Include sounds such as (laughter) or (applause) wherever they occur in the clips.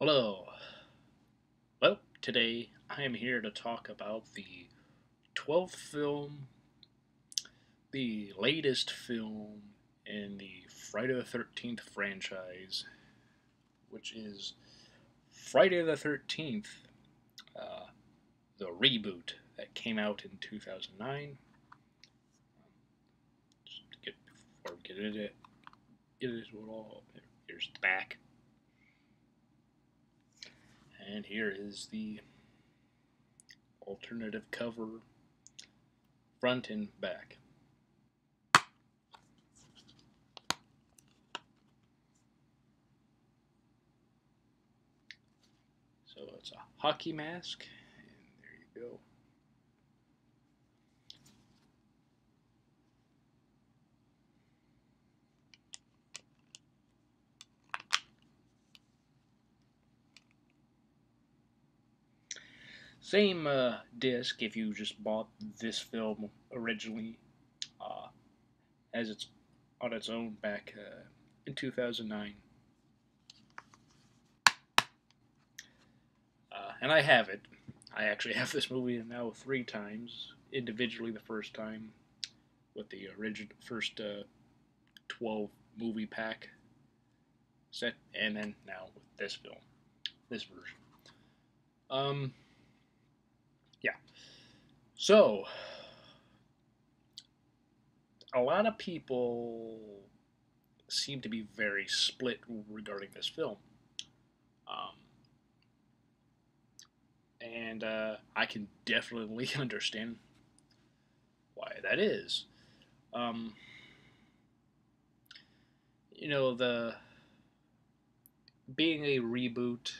Hello. Well, today I am here to talk about the 12th film, the latest film in the Friday the 13th franchise, which is Friday the 13th, uh, the reboot that came out in 2009. Just get, before we get into it, get into it all, here's the back. And here is the alternative cover front and back. So it's a hockey mask, and there you go. Same uh, disc if you just bought this film originally uh, as it's on its own back uh, in 2009. Uh, and I have it. I actually (laughs) have this movie now three times individually. The first time with the original first uh, 12 movie pack set, and then now with this film, this version. Um, yeah. So, a lot of people seem to be very split regarding this film. Um, and uh, I can definitely (laughs) understand why that is. Um, you know, the being a reboot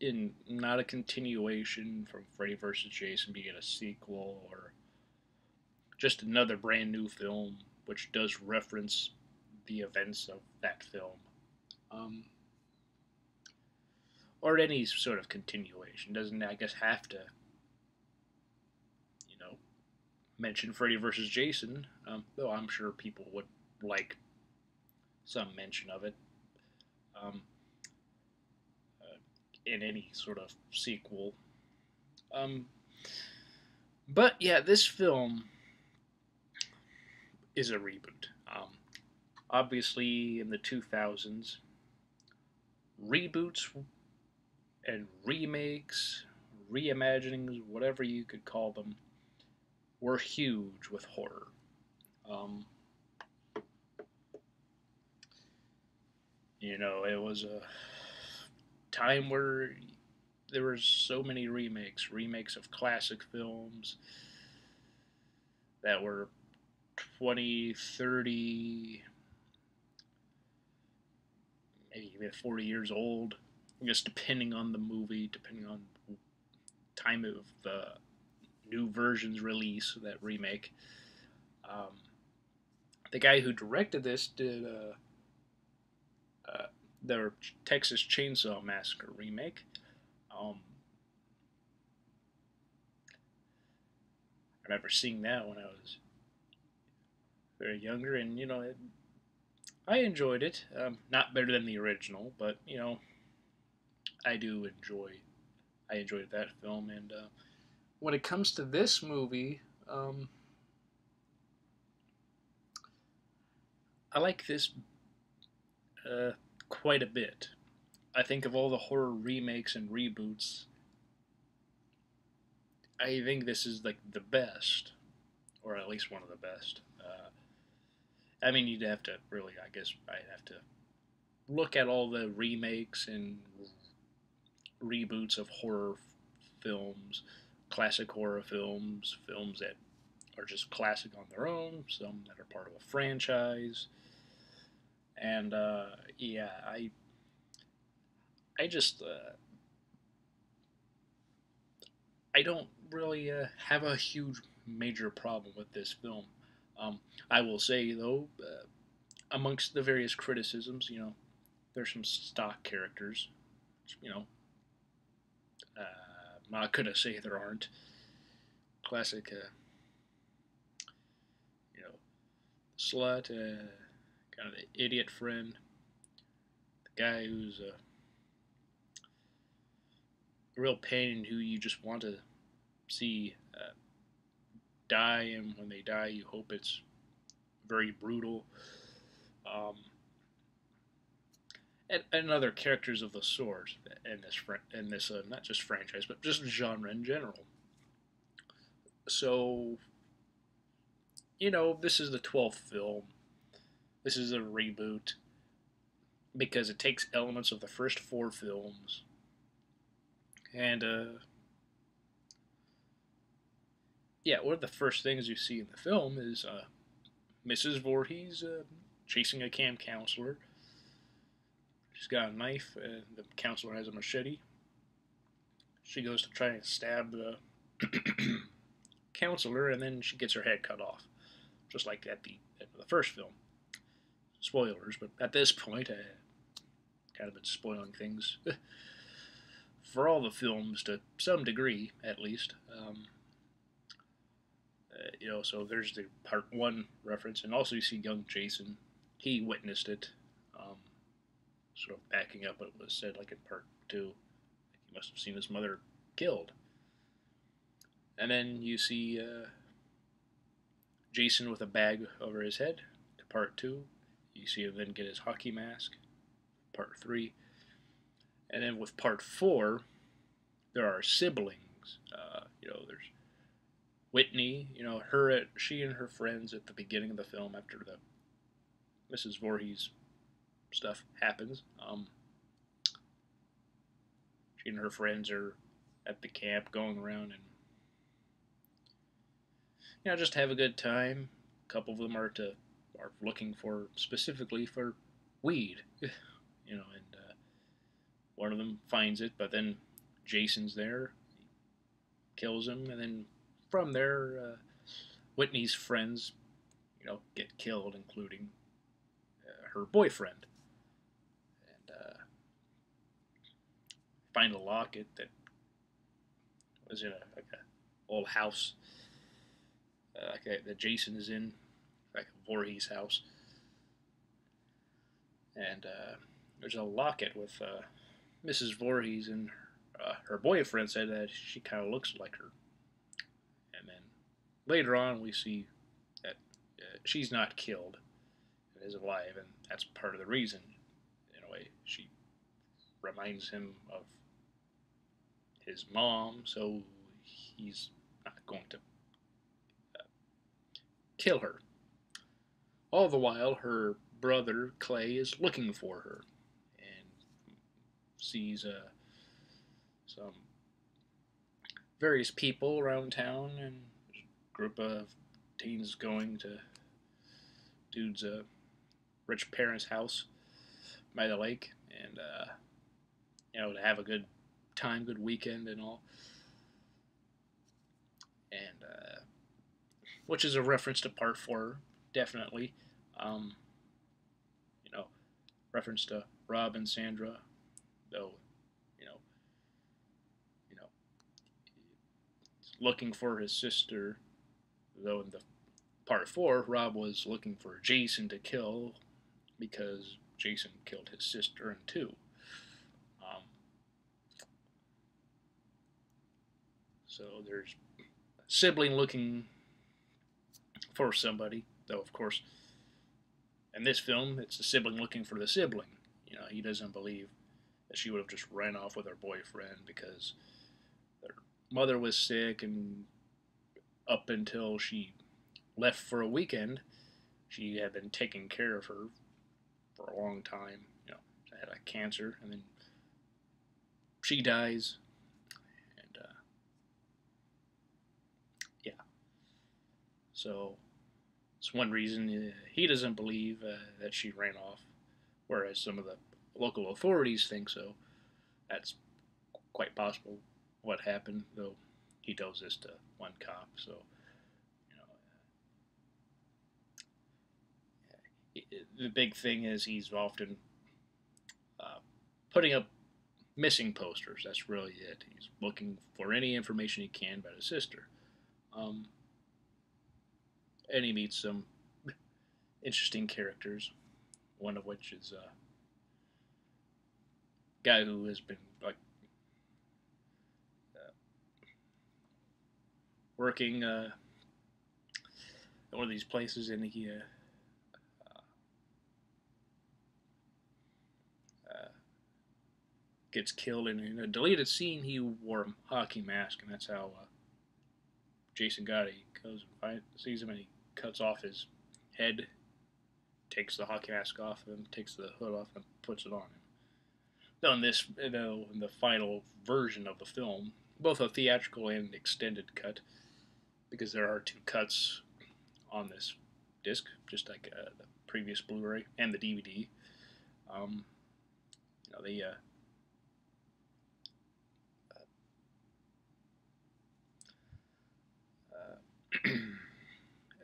in not a continuation from Freddy vs. Jason being a sequel or just another brand new film which does reference the events of that film. Um, or any sort of continuation. Doesn't, I guess, have to, you know, mention Freddy vs. Jason, um, though I'm sure people would like some mention of it. Um, in any sort of sequel. Um, but yeah, this film is a reboot. Um, obviously, in the 2000s, reboots and remakes, reimaginings, whatever you could call them, were huge with horror. Um, you know, it was a time where there were so many remakes, remakes of classic films that were 20, 30, maybe even 40 years old. Guess depending on the movie, depending on time of the new version's release, that remake. Um, the guy who directed this did uh, uh, the Texas Chainsaw Massacre remake. Um, I remember seeing that when I was very younger, and you know, it, I enjoyed it. Um, not better than the original, but you know, I do enjoy. I enjoyed that film, and uh, when it comes to this movie, um, I like this uh, quite a bit. I think of all the horror remakes and reboots, I think this is like the best, or at least one of the best. Uh, I mean, you'd have to really, I guess, I'd have to look at all the remakes and reboots of horror films, classic horror films, films that are just classic on their own, some that are part of a franchise and uh, yeah, I I just uh, I don't really uh, have a huge major problem with this film. Um, I will say though, uh, amongst the various criticisms, you know, there's some stock characters, you know. Uh, I'm not gonna say there aren't. Classic, uh, you know, slut kind of the idiot friend, the guy who's a real pain who you just want to see uh, die, and when they die, you hope it's very brutal. Um, and, and other characters of the sort in this in this uh, not just franchise, but just genre in general. So, you know, this is the twelfth film. This is a reboot because it takes elements of the first four films and uh, yeah, one of the first things you see in the film is uh, Mrs. Voorhees uh, chasing a camp counselor. She's got a knife, and the counselor has a machete. She goes to try and stab the (clears throat) counselor, and then she gets her head cut off, just like at the end of the first film. Spoilers, but at this point, I kind of been spoiling things (laughs) for all the films to some degree, at least. Um, uh, you know, so there's the part one reference, and also you see young Jason. He witnessed it, um, sort of backing up what was said, like in part two. He must have seen his mother killed. And then you see uh, Jason with a bag over his head, to part two. You see him then get his hockey mask, part three. And then with part four, there are siblings. Uh, you know, there's Whitney. You know, her, she and her friends at the beginning of the film after the Mrs. Voorhees stuff happens. Um, she and her friends are at the camp going around and you know just have a good time. A couple of them are to are looking for specifically for weed, (laughs) you know, and one of them finds it, but then Jason's there, kills him, and then from there, uh, Whitney's friends, you know, get killed, including uh, her boyfriend, and uh, find a locket that was in a like a old house, uh, a, that Jason is in, like Voorhees house, and uh, there's a locket with uh, Mrs. Voorhees and uh, her boyfriend said that she kind of looks like her. And then later on, we see that uh, she's not killed and is alive, and that's part of the reason. In a way, she reminds him of his mom, so he's not going to uh, kill her. All the while, her brother Clay is looking for her and sees uh, some various people around town and a group of teens going to dude's uh, rich parents' house by the lake and uh, you know to have a good time, good weekend and all. And uh, which is a reference to part four, definitely. Um, you know, reference to Rob and Sandra though, you know, you know, looking for his sister. Though in the part four, Rob was looking for Jason to kill because Jason killed his sister in two. Um, so there's sibling looking for somebody, though of course, in this film, it's a sibling looking for the sibling. You know, he doesn't believe that she would have just ran off with her boyfriend because her mother was sick and up until she left for a weekend, she had been taking care of her for a long time. You know, she had a cancer, and then she dies, and uh, yeah. So it's one reason uh, he doesn't believe uh, that she ran off, whereas some of the local authorities think so. That's quite possible what happened, though he tells this to one cop, so you know. The big thing is he's often uh, putting up missing posters. That's really it. He's looking for any information he can about his sister. Um, and he meets some interesting characters, one of which is a guy who has been like working uh, at one of these places, and he uh, uh, gets killed. And in a deleted scene, he wore a hockey mask, and that's how uh, Jason Gotti goes and finds, sees him, and he cuts off his head, takes the hockey mask off of him, takes the hood off, and puts it on him. Now, in this, you know, in the final version of the film, both a theatrical and extended cut, because there are two cuts on this disc, just like uh, the previous Blu-ray and the DVD. Um, you know, they uh,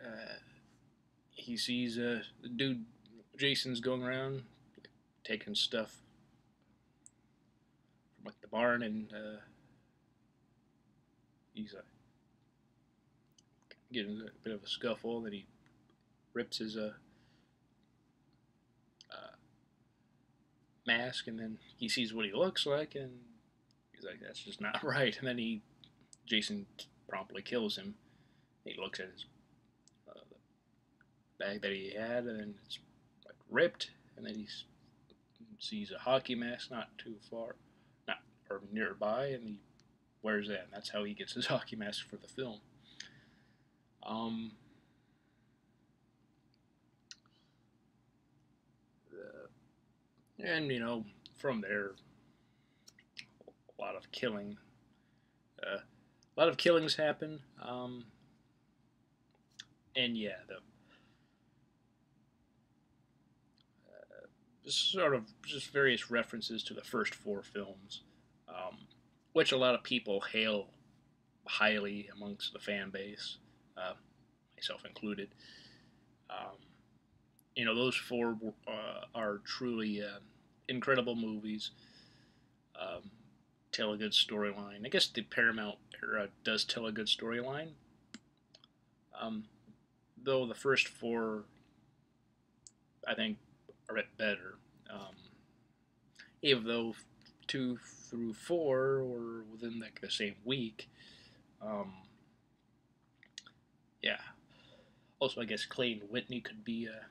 uh, he sees uh, the dude Jason's going around taking stuff from like the barn and uh, he's uh, getting a bit of a scuffle then he rips his uh, uh, mask and then he sees what he looks like and he's like that's just not (laughs) right. And then he Jason promptly kills him. He looks at his bag that he had and it's like ripped and then he sees a hockey mask not too far not or nearby and he wears that and that's how he gets his (laughs) hockey mask for the film. Um uh, and you know from there a lot of killing uh, a lot of killings happen um, and yeah the sort of just various references to the first four films um, which a lot of people hail highly amongst the fan base uh, myself included. Um, you know those four uh, are truly uh, incredible movies. Um, tell a good storyline. I guess the paramount era does tell a good storyline. Um, though the first four i think are a bit better um, even though two through four were within like the same week um, yeah also i guess clay and whitney could be uh,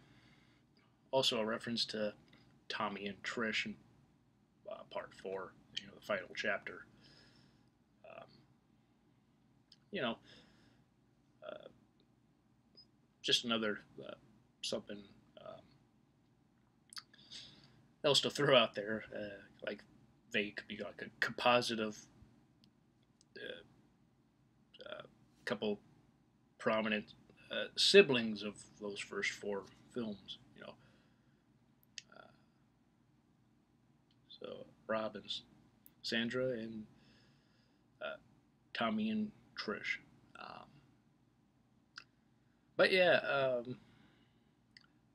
also a reference to Tommy and Trish in uh, part four, you know, the final chapter. Um, you know, uh, just another uh, something else to throw out there. Uh, like they could be like a composite of a uh, couple prominent uh, siblings of those first four films. You know, so Rob and Sandra and uh, Tommy and Trish. Um, but yeah, um,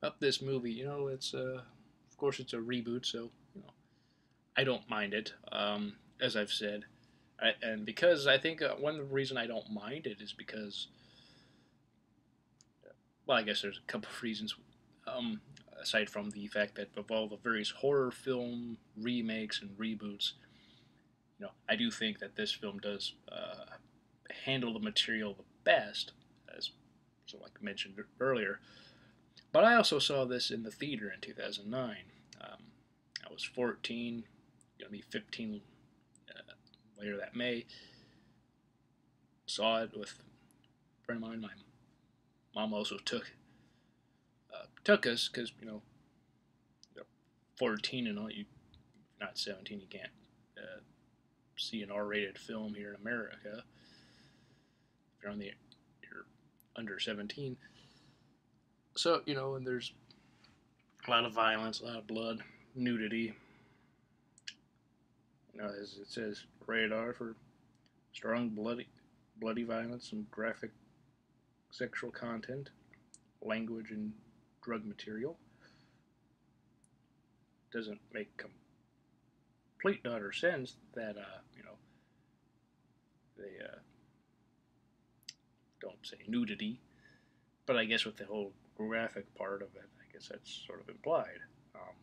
up this movie, you know, it's uh, of course it's a reboot, so you know, I don't mind it. Um, as I've said, I, and because I think uh, one of the reason I don't mind it is because, well, I guess there's a couple of reasons. Um, aside from the fact that of all the various horror film remakes and reboots, you know, I do think that this film does uh, handle the material the best, as so like mentioned earlier. But I also saw this in the theater in 2009. Um, I was 14, gonna be 15 uh, later that May. Saw it with a friend of mine. My mom also took took us because you know, 14 and all you, not 17, you can't uh, see an R-rated film here in America. If you're on the, you're under 17. So you know, and there's a lot of violence, a lot of blood, nudity. You know, as it says, radar for strong bloody, bloody violence and graphic sexual content, language and drug material. Doesn't make complete utter sense that, uh, you know, they uh, don't say nudity, but I guess with the whole graphic part of it, I guess that's sort of implied. Um,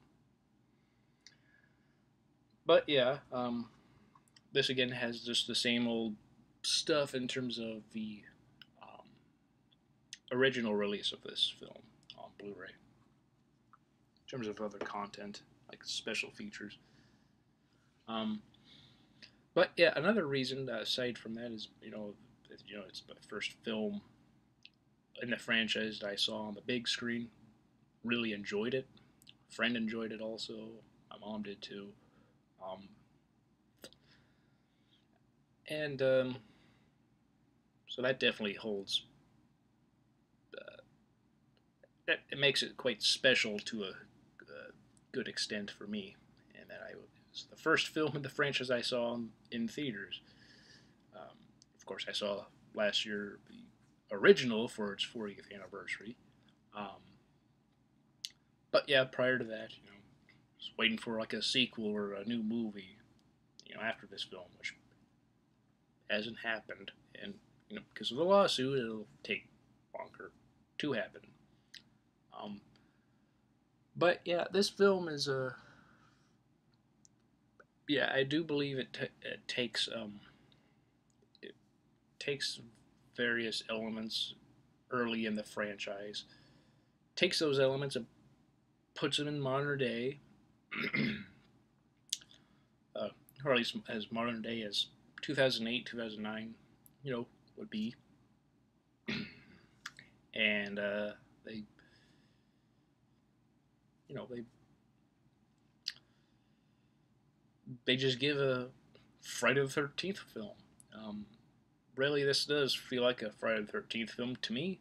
but yeah, um, this again has just the same old stuff in terms of the original release of this film on Blu-ray. In terms of other content, like special features. Um, but yeah, another reason aside from that is you know, you know, it's the first film in the franchise that I saw on the big screen. Really enjoyed it. Friend enjoyed it also. My mom did too. Um, and um, so that definitely holds. Uh, that it makes it quite special to a, a good extent for me, and that I was the first film in the franchise I saw in, in theaters. Um, of course, I saw last year original for its 40th anniversary. Um, but yeah, prior to that, you know, was waiting for like a sequel or a new movie, you know, after this film, which hasn't happened, and you know, because of the lawsuit, it'll take longer to happen. Um, but yeah, this film is a. Yeah, I do believe it, t- it takes um, it takes various elements early in the franchise, takes those elements and puts them in modern day, (clears throat) uh, or at least as modern day as 2008, 2009, you know, would be. (clears throat) and uh, they, you know, they they just give a Friday the Thirteenth film. Um, really, this does feel like a Friday the Thirteenth film to me,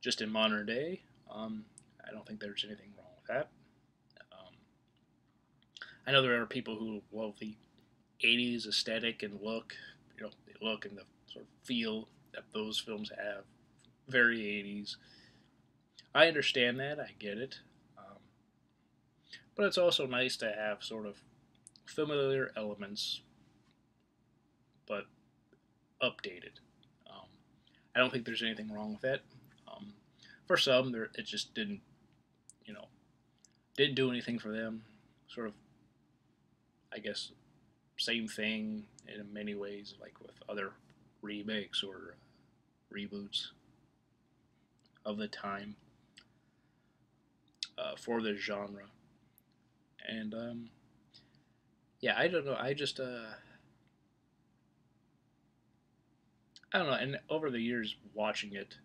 just in modern day. Um, I don't think there's anything wrong with that. Um, I know there are people who love the '80s aesthetic and look, you know, the look and the sort of feel that those films have. Very 80s. I understand that. I get it. Um, but it's also nice to have sort of familiar elements, but updated. Um, I don't think there's anything wrong with that. Um, for some, there it just didn't, you know, didn't do anything for them. Sort of, I guess, same thing in many ways, like with other remakes or reboots of the time uh, for the genre. And um, yeah, I don't know. I just uh, I don't know. And over the years watching it,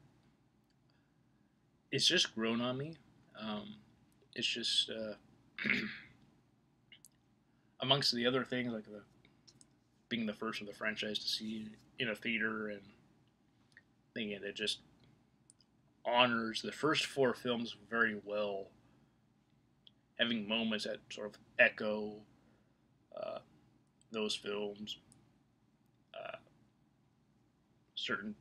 it's just grown on me. Um, it's just uh, (clears throat) amongst the other things like the being the first of the franchise to see in a theater and thinking it just honors the first four films very well, having moments that sort of echo uh, those films, uh, certain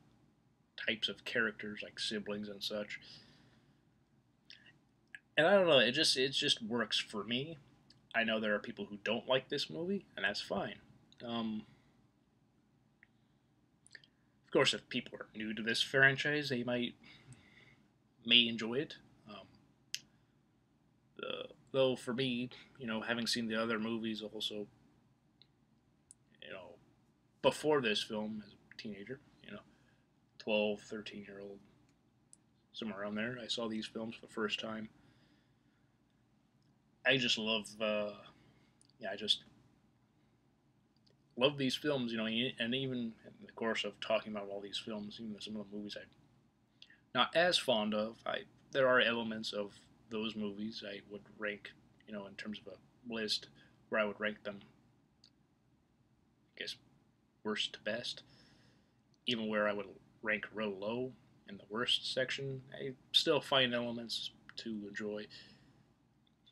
types of characters like siblings and such. And I don't know, it just it just works for me. I know there are people who don't like this movie, and that's fine. Um, of course, if people are new to this franchise, they might may enjoy it. Um, though for me, you know, having seen the other movies also, you know, before this film as a teenager, 12, 13 year old, somewhere around there, I saw these films for the first time. I just love, uh, yeah, I just love these films, you know, and even in the course of talking about all these films, even some of the movies I'm not as fond of, I there are elements of those movies I would rank, you know, in terms of a list where I would rank them, I guess, worst to best. Even where I would rank real low in the worst section, I still find elements to enjoy,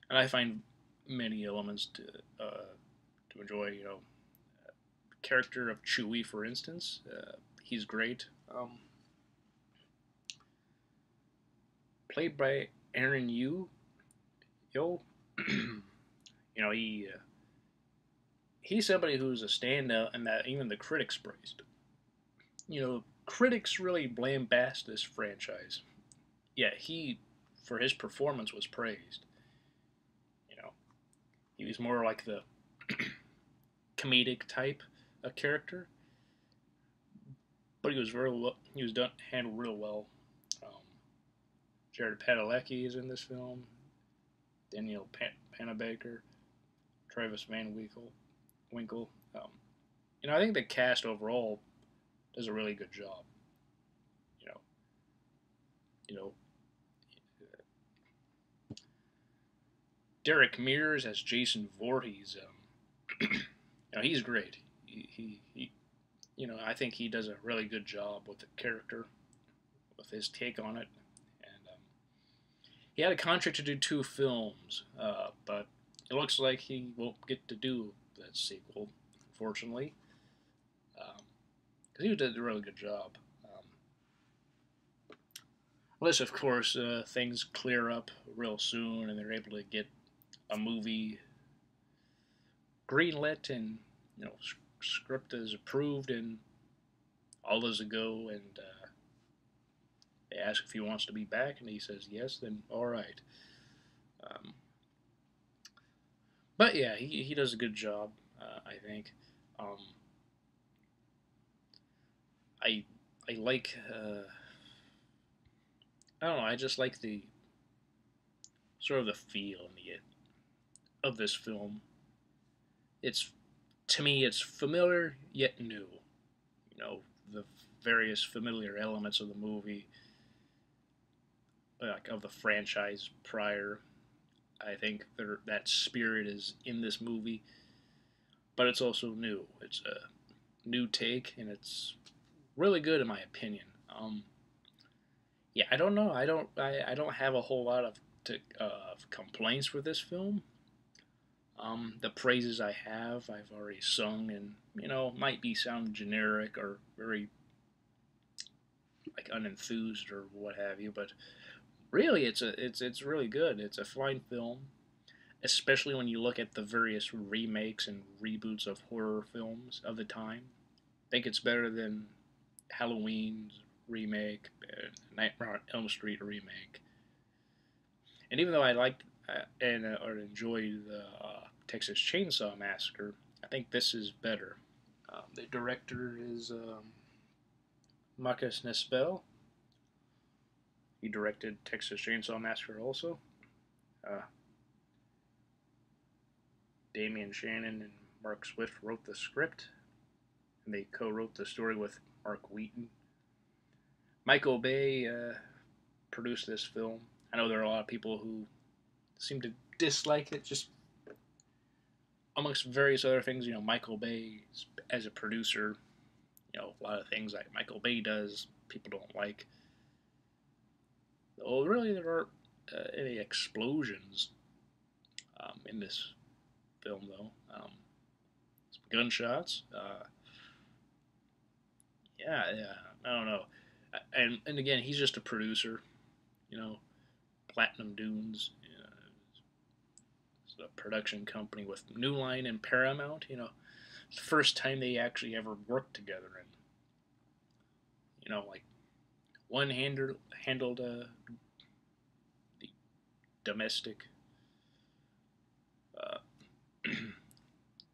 and I find many elements to uh, to enjoy. You know, character of Chewie, for instance. Uh, he's great. Um, played by Aaron Yoo. Yo, (clears throat) you know he uh, he's somebody who's a standout, and that even the critics praised. You know, critics really blame Bass this franchise. Yeah, he for his performance was praised. You know, he was more like the (clears throat) comedic type a character, but he was very well, he was done handled real well. Um, Jared Padalecki is in this film. Danielle Pan- Panabaker, Travis Van Winkle. Winkle. Um, you know, I think the cast overall does a really good job. You know, you know, Derek Mears as Jason Voorhees. Um, (clears throat) you know, he's great. He, he, he, you know, I think he does a really good job with the character, with his take on it. And um, he had a contract to do two films, uh, but it looks like he won't get to do that sequel, unfortunately. Because he did a really good job. Um, unless, of course, uh, things clear up real soon and they're able to get a movie greenlit and you know script is approved and all is a go and uh, they ask if he wants to be back and he says yes then all right um, but yeah he, he does a good job uh, I think um, I I like uh, I don't know I just like the sort of the feel and the of this film. It's to me, it's familiar yet new. You know, the various familiar elements of the movie, like of the franchise prior. I think there, that spirit is in this movie, but it's also new. It's a new take, and it's really good in my opinion. Um, yeah, I don't know. I don't. I, I don't have a whole lot of to, uh, complaints with this film. Um, the praises I have, I've already sung, and you know, might be sound generic or very like unenthused or what have you, but really, it's a it's it's really good. It's a fine film, especially when you look at the various remakes and reboots of horror films of the time. I think it's better than Halloween's remake, uh, Nightmare on Elm Street remake. And even though I liked uh, and uh, or enjoyed the uh, Texas Chainsaw Massacre. I think this is better. Um, the director is um, Marcus Nispel. He directed Texas Chainsaw Massacre also. Uh, Damian Shannon and Mark Swift wrote the script, and they co-wrote the story with Mark Wheaton. Michael Bay uh, produced this film. I know there are a lot of people who seem to dislike it just amongst various other things, you know, Michael Bay as a producer, you know, a lot of things that Michael Bay does, people don't like. Well, really, there aren't uh, any explosions um, in this film, though. Um, some gunshots. Uh, yeah, yeah, I don't know. And and again, he's just a producer, you know. Platinum Dunes, you It's a production company with New Line and Paramount. You know, the first time they actually ever worked together, and you know, like one handled handled uh, the domestic uh, (clears throat)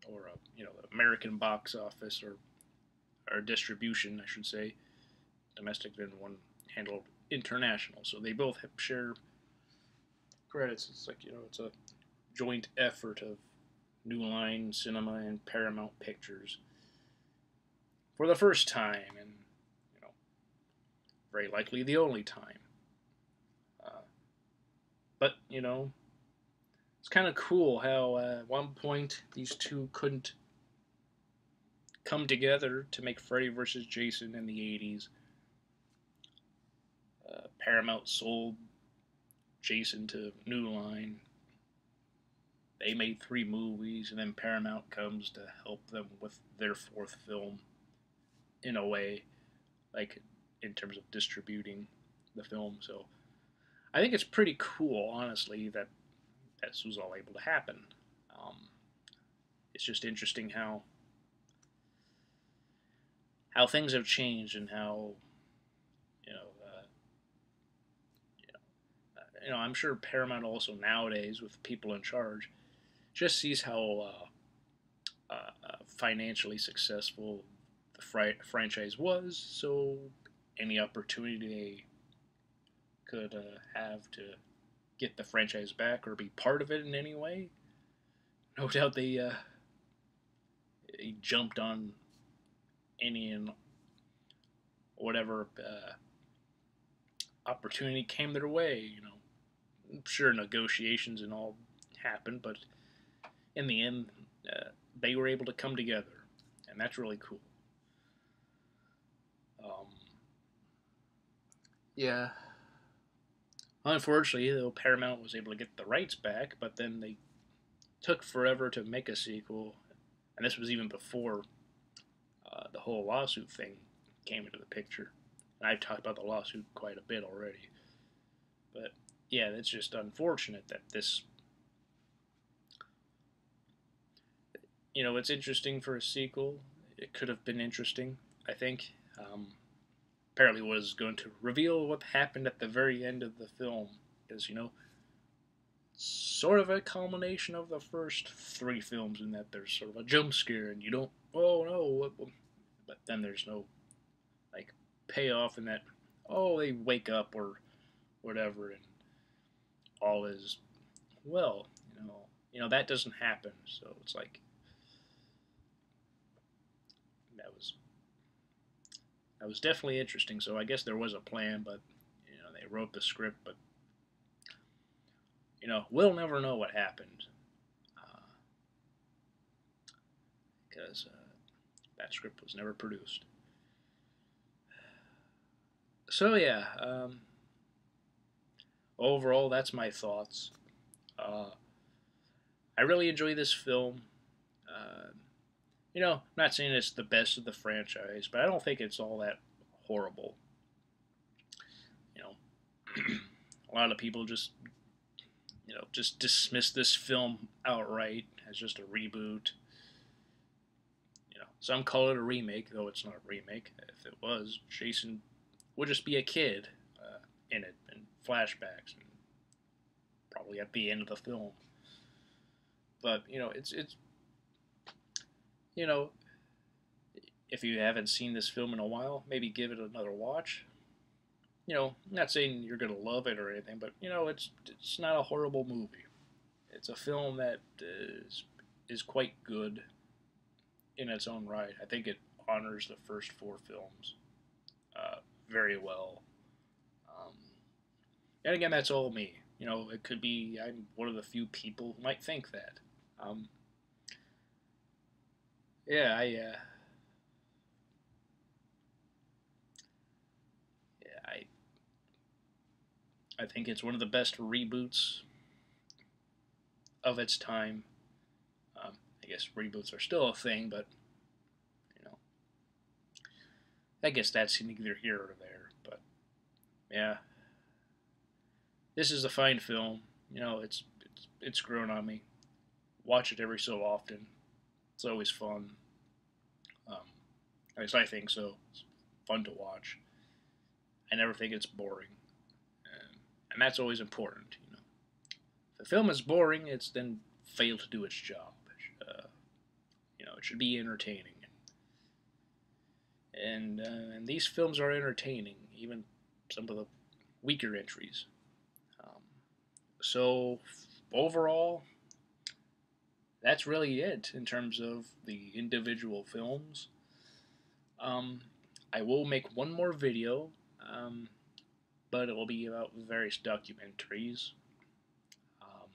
or uh, you know the American box office or or distribution, I should say, domestic. Then one handled international. So they both have share credits. It's like you know, it's a joint effort of New Line Cinema and Paramount Pictures for the first time, and you know, very likely the only time. Uh, but you know, it's kind of cool how uh, at one point these two couldn't come together to make Freddy vs. Jason in the 80s. Uh, Paramount sold Jason to New Line they made three movies, and then Paramount comes to help them with their fourth film in a way, like in terms of distributing the film. So I think it's pretty cool, honestly, that this was all able to happen. Um, it's just interesting how how things have changed and how you know, uh, you know, uh, you know, I'm sure Paramount also nowadays with people in charge just sees how uh, uh, uh, financially successful the franchise was. So any opportunity they could uh, have to get the franchise back or be part of it in any way. No doubt they, they jumped on any and whatever uh, opportunity came their way. You know, I'm sure negotiations and all happened, but in the end, uh, they were able to come together, and that's really cool. Um, yeah. Unfortunately, though, Paramount was able to get the rights back, but then they took forever to make a sequel, and this was even before the whole lawsuit thing came into the picture. And I've talked about the lawsuit quite a bit already. But yeah, it's just unfortunate that this. You know, it's interesting for a sequel. It could have been interesting, I think. Um, apparently, was going to reveal what happened at the very end of the film. Because, you know, sort of a culmination of the first three films in that there's sort of a jump scare and you don't, oh no, what? But then there's no like payoff in that, oh, they wake up or whatever and all is well, you know, you know that doesn't happen. So it's like that was that was definitely interesting. So I guess there was a plan, but you know they wrote the script, but you know we'll never know what happened because uh, that script was never produced. So yeah. Um, overall, that's my thoughts. Uh, I really enjoy this film. Uh, you know, I'm not saying it's the best of the franchise, but I don't think it's all that horrible. You know, (clears throat) a lot of people just, you know, just dismiss this film outright as just a reboot. Some call it a remake, though it's not a remake. If it was, Jason would just be a kid uh, in it and flashbacks, and probably at the end of the film. But you know, it's it's you know, if you haven't seen this film in a while, maybe give it another watch. You know, I'm not saying you're gonna love it or anything, but you know, it's it's not a horrible movie. It's a film that is is quite good in its own right. I think it honors the first four films uh, very well. And again, that's all me. You know, it could be I'm one of the few people who might think that. Um, yeah, I. Uh, yeah, I. I think it's one of the best reboots of its time. Guess reboots are still a thing, but you know, I guess that's neither here or there. But yeah, this is a fine film. You know, it's it's, it's grown on me. Watch it every so often. It's always fun. Um, at least I think so. It's fun to watch. I never think it's boring, and, and that's always important. You know, if a film is boring, it's then failed to do its job. It should be entertaining, and uh, and these films are entertaining, even some of the weaker entries. So overall, that's really it in terms of the individual films. Um, I will make one more video, um, but it will be about various documentaries. Um,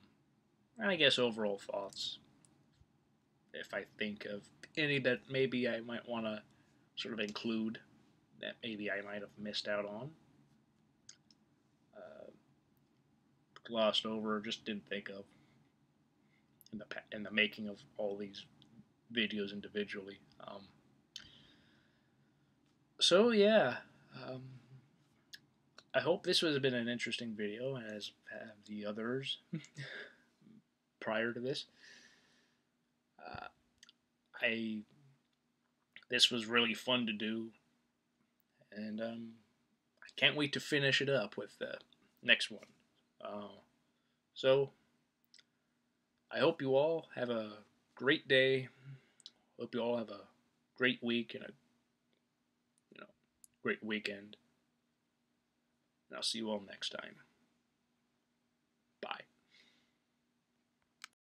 and I guess overall thoughts. If I think of any that maybe I might want to sort of include that maybe I might have missed out on. glossed over, or just didn't think of in the in the making of all these videos individually. Um, so yeah, um, I hope this has been an interesting video, as have the others (laughs) prior to this. Uh, I this was really fun to do, and um, I can't wait to finish it up with the next one. Uh, so, I hope you all have a great day. Hope you all have a great week and a you know great weekend. And I'll see you all next time.